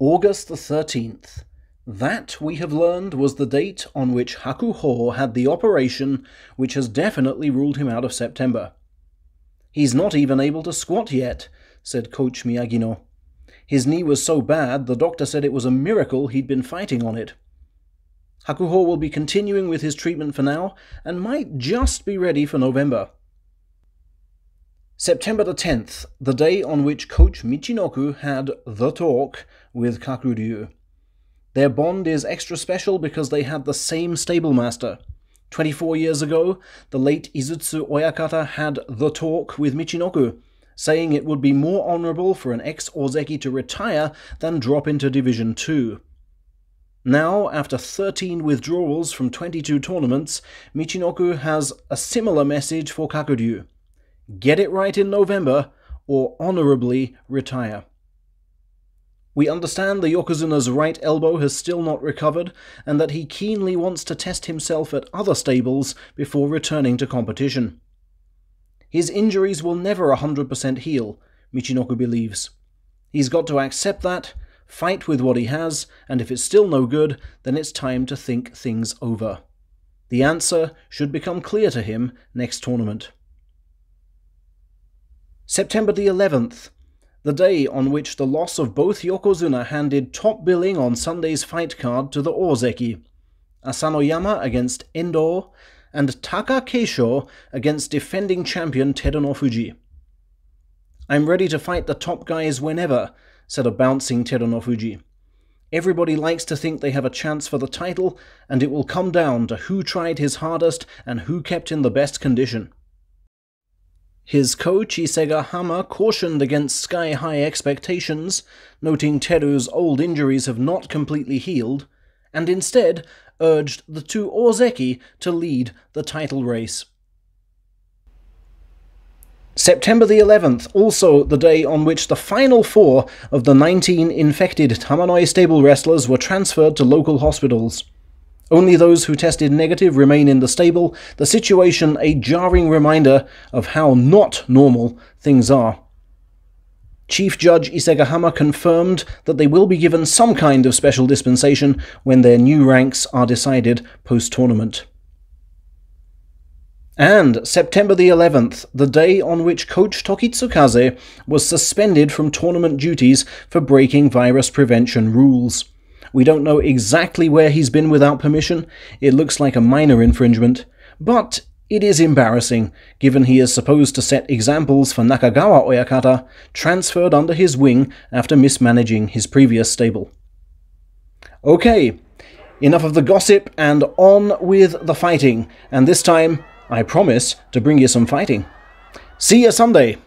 August the 13th. That, we have learned, was the date on which Hakuho had the operation which has definitely ruled him out of September. He's not even able to squat yet, said Coach Miyagino. His knee was so bad, the doctor said it was a miracle he'd been fighting on it. Hakuho will be continuing with his treatment for now, and might just be ready for November. September the 10th, the day on which Coach Michinoku had the talk with Kakuryu. Their bond is extra special because they had the same stable master. 24 years ago, the late Izutsu Oyakata had the talk with Michinoku, saying it would be more honorable for an ex-Ozeki to retire than drop into Division 2. Now, after 13 withdrawals from 22 tournaments, Michinoku has a similar message for Kakuryu get it right in November, or honorably retire. We understand the Yokozuna's right elbow has still not recovered, and that he keenly wants to test himself at other stables before returning to competition. His injuries will never 100% heal, Michinoku believes. He's got to accept that, fight with what he has, and if it's still no good, then it's time to think things over. The answer should become clear to him next tournament. September the 11th, the day on which the loss of both Yokozuna handed top billing on Sunday's fight card to the Ozeki. Asanoyama against Endo, and Takakeisho against defending champion Terunofuji. I'm ready to fight the top guys whenever, said a bouncing Terunofuji. Everybody likes to think they have a chance for the title, and it will come down to who tried his hardest and who kept in the best condition. His coach Isegahama cautioned against sky-high expectations, noting Teru's old injuries have not completely healed, and instead urged the two Ozeki to lead the title race. September the 11th, also the day on which the final four of the 19 infected Tamanoi stable wrestlers were transferred to local hospitals. Only those who tested negative remain in the stable, the situation a jarring reminder of how not normal things are. Chief Judge Isegahama confirmed that they will be given some kind of special dispensation when their new ranks are decided post-tournament. And September the 11th, the day on which Coach Tokitsukaze was suspended from tournament duties for breaking virus prevention rules. We don't know exactly where he's been without permission. It looks like a minor infringement, but it is embarrassing, given he is supposed to set examples for Nakagawa Oyakata, transferred under his wing after mismanaging his previous stable. Okay, enough of the gossip and on with the fighting, and this time I promise to bring you some fighting. See you Sunday!